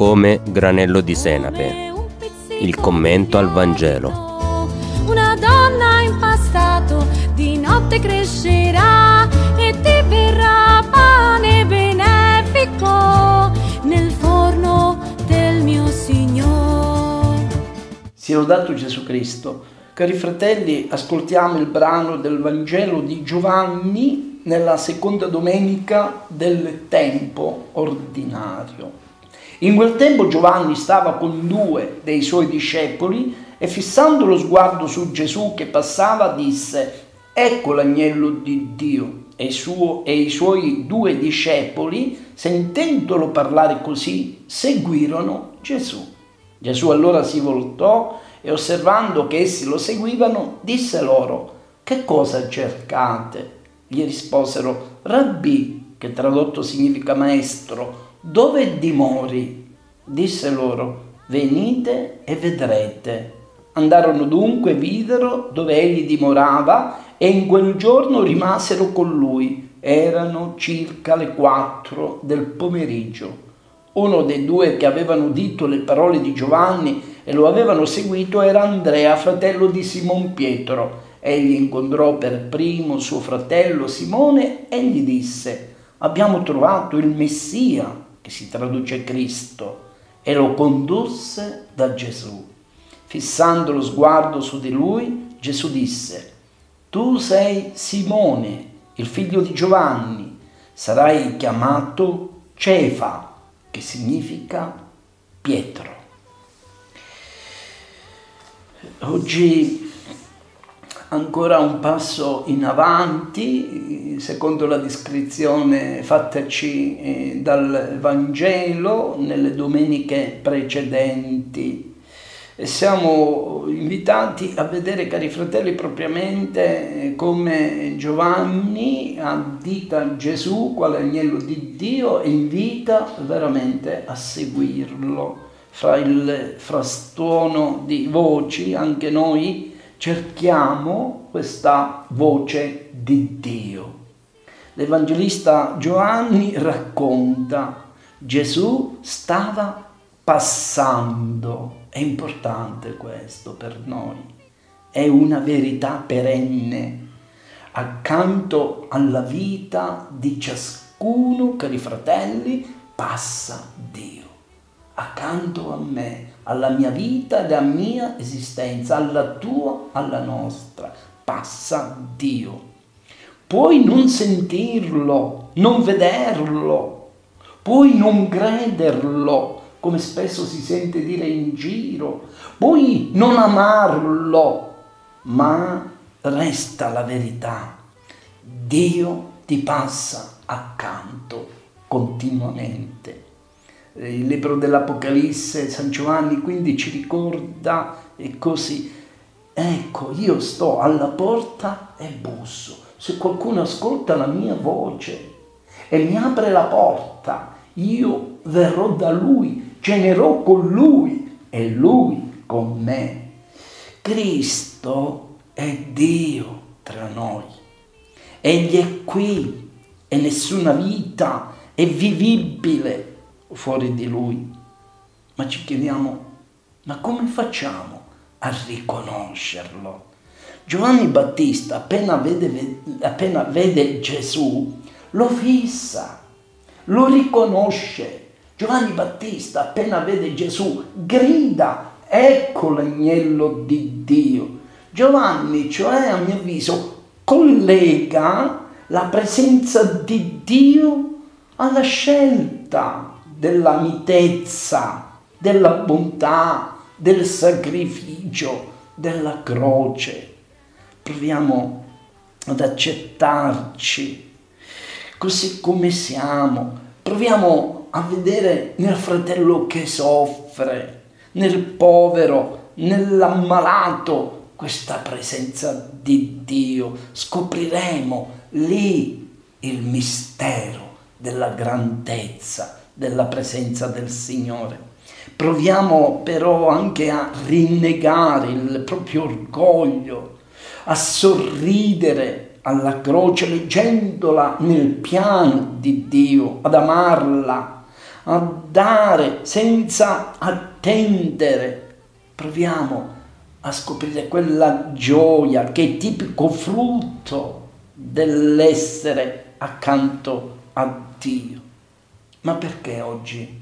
come granello di senape. Il commento al Vangelo. Una donna in passato di notte crescerà e ti verrà pane benefico nel forno del mio Signore. Sia lodato Gesù Cristo. Cari fratelli, ascoltiamo il brano del Vangelo di Giovanni nella seconda domenica del tempo ordinario. In quel tempo Giovanni stava con due dei suoi discepoli e fissando lo sguardo su Gesù che passava disse, ecco l'agnello di Dio. E, suo, e i suoi due discepoli, sentendolo parlare così, seguirono Gesù. Gesù allora si voltò e osservando che essi lo seguivano, disse loro, che cosa cercate? Gli risposero, Rabbi, che tradotto significa maestro, dove dimori? Disse loro, venite e vedrete. Andarono dunque, videro dove egli dimorava e in quel giorno rimasero con lui. Erano circa le quattro del pomeriggio. Uno dei due che avevano udito le parole di Giovanni e lo avevano seguito era Andrea, fratello di Simon Pietro. Egli incontrò per primo suo fratello Simone e gli disse, abbiamo trovato il Messia che si traduce Cristo, e lo condusse da Gesù. Fissando lo sguardo su di lui, Gesù disse, Tu sei Simone, il figlio di Giovanni, sarai chiamato Cefa, che significa Pietro. Oggi ancora un passo in avanti, secondo la descrizione fattaci eh, dal Vangelo nelle domeniche precedenti. Siamo invitati a vedere, cari fratelli, propriamente eh, come Giovanni addita Gesù quale agnello di Dio e invita veramente a seguirlo. Fra il frastuono di voci, anche noi cerchiamo questa voce di Dio. L'Evangelista Giovanni racconta Gesù stava passando, è importante questo per noi, è una verità perenne accanto alla vita di ciascuno, cari fratelli, passa Dio. Accanto a me alla mia vita alla mia esistenza, alla tua, alla nostra. Passa Dio. Puoi non sentirlo, non vederlo, puoi non crederlo, come spesso si sente dire in giro, puoi non amarlo, ma resta la verità. Dio ti passa accanto continuamente il libro dell'Apocalisse, San Giovanni quindi ci ricorda e così, ecco, io sto alla porta e busso, se qualcuno ascolta la mia voce e mi apre la porta, io verrò da lui, cenerò con lui e lui con me. Cristo è Dio tra noi, egli è qui e nessuna vita è vivibile fuori di lui. Ma ci chiediamo, ma come facciamo a riconoscerlo? Giovanni Battista, appena vede, appena vede Gesù, lo fissa, lo riconosce. Giovanni Battista, appena vede Gesù, grida, ecco l'agnello di Dio. Giovanni, cioè a mio avviso, collega la presenza di Dio alla scelta della mitezza, della bontà, del sacrificio, della croce. Proviamo ad accettarci così come siamo. Proviamo a vedere nel fratello che soffre, nel povero, nell'ammalato questa presenza di Dio. Scopriremo lì il mistero della grandezza della presenza del Signore. Proviamo però anche a rinnegare il proprio orgoglio, a sorridere alla croce leggendola nel piano di Dio, ad amarla, a dare senza attendere. Proviamo a scoprire quella gioia che è tipico frutto dell'essere accanto a Dio. Ma perché oggi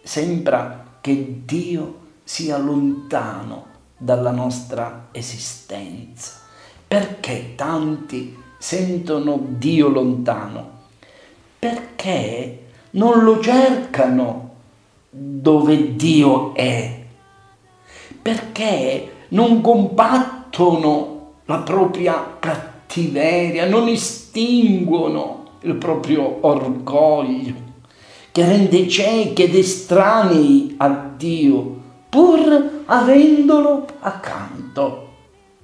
sembra che Dio sia lontano dalla nostra esistenza? Perché tanti sentono Dio lontano? Perché non lo cercano dove Dio è? Perché non combattono la propria cattiveria, non estinguono il proprio orgoglio che rende ciechi ed estranei a Dio, pur avendolo accanto.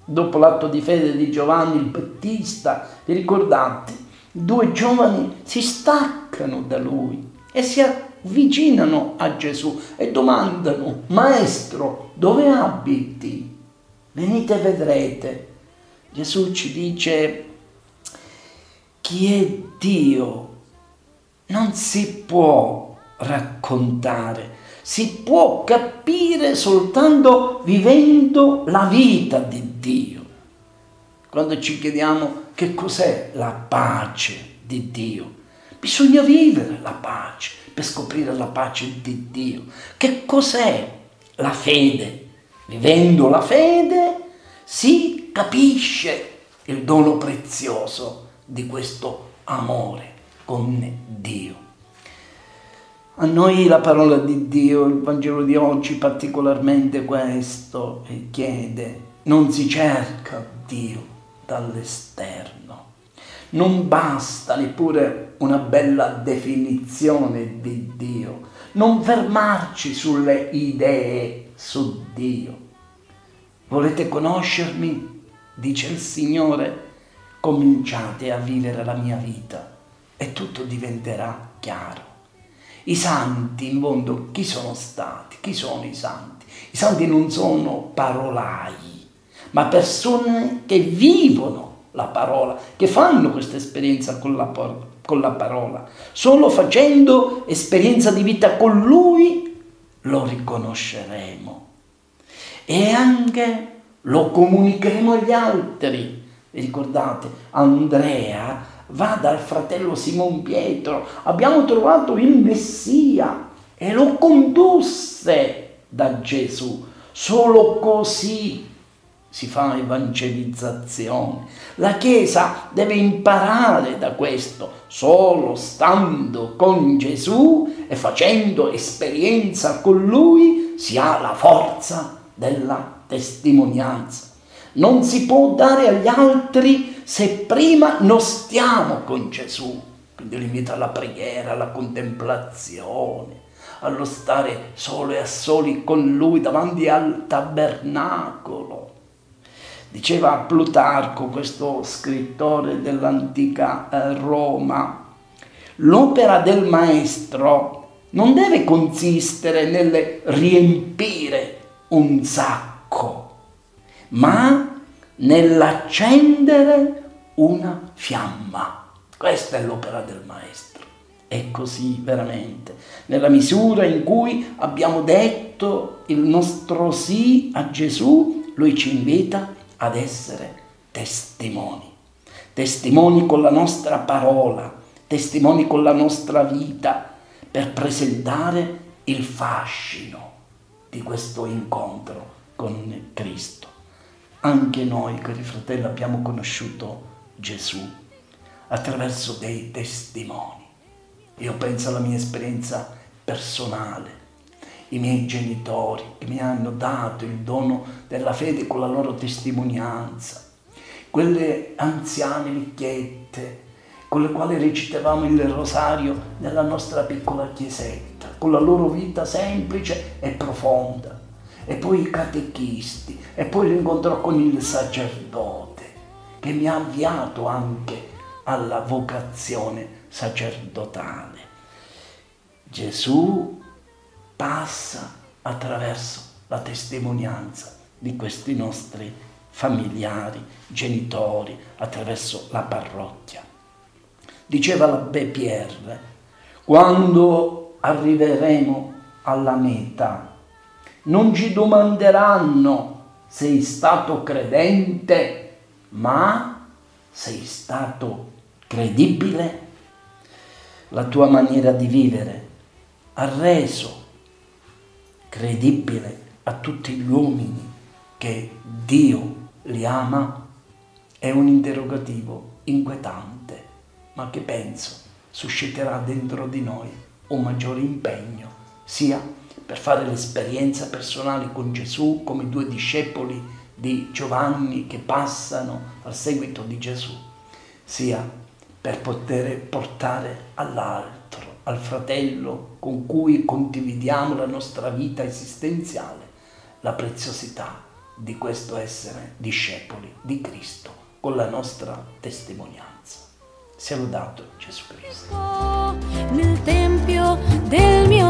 Dopo l'atto di fede di Giovanni il Battista, vi ricordate, due giovani si staccano da lui e si avvicinano a Gesù e domandano, Maestro, dove abiti? Venite e vedrete. Gesù ci dice, chi è Dio non si può raccontare, si può capire soltanto vivendo la vita di Dio. Quando ci chiediamo che cos'è la pace di Dio, bisogna vivere la pace per scoprire la pace di Dio. Che cos'è la fede? Vivendo la fede si capisce il dono prezioso di questo amore con Dio. A noi la parola di Dio, il Vangelo di oggi particolarmente questo chiede, non si cerca Dio dall'esterno. Non basta neppure una bella definizione di Dio, non fermarci sulle idee su Dio. Volete conoscermi? Dice il Signore, cominciate a vivere la mia vita e tutto diventerà chiaro. I santi in mondo chi sono stati? Chi sono i santi? I santi non sono parolai, ma persone che vivono la parola, che fanno questa esperienza con la, con la parola. Solo facendo esperienza di vita con Lui lo riconosceremo e anche lo comunicheremo agli altri. Ricordate, Andrea va dal fratello Simon Pietro, abbiamo trovato il Messia e lo condusse da Gesù. Solo così si fa evangelizzazione. La Chiesa deve imparare da questo, solo stando con Gesù e facendo esperienza con Lui si ha la forza della testimonianza. Non si può dare agli altri se prima non stiamo con Gesù. Quindi l'invito alla preghiera, alla contemplazione, allo stare solo e a soli con Lui davanti al tabernacolo Diceva Plutarco, questo scrittore dell'antica eh, Roma, l'opera del maestro non deve consistere nel riempire un sacco, ma nell'accendere una fiamma. Questa è l'opera del maestro. È così veramente. Nella misura in cui abbiamo detto il nostro sì a Gesù, lui ci invita ad essere testimoni, testimoni con la nostra parola, testimoni con la nostra vita, per presentare il fascino di questo incontro con Cristo. Anche noi, cari fratelli, abbiamo conosciuto Gesù attraverso dei testimoni. Io penso alla mia esperienza personale. I miei genitori che mi hanno dato il dono della fede con la loro testimonianza, quelle anziane vecchiette con le quali recitavamo il rosario nella nostra piccola chiesetta, con la loro vita semplice e profonda, e poi i catechisti, e poi l'incontro con il sacerdote, che mi ha avviato anche alla vocazione sacerdotale. Gesù passa attraverso la testimonianza di questi nostri familiari, genitori, attraverso la parrocchia. Diceva l'abbé Pierre, quando arriveremo alla meta. Non ci domanderanno sei stato credente, ma sei stato credibile? La tua maniera di vivere ha reso credibile a tutti gli uomini che Dio li ama? È un interrogativo inquietante, ma che penso susciterà dentro di noi un maggiore impegno, sia per fare l'esperienza personale con Gesù come i due discepoli di Giovanni che passano al seguito di Gesù, sia per poter portare all'altro, al fratello con cui condividiamo la nostra vita esistenziale, la preziosità di questo essere discepoli di Cristo con la nostra testimonianza. Sia lodato Gesù Cristo. Nel tempio del mio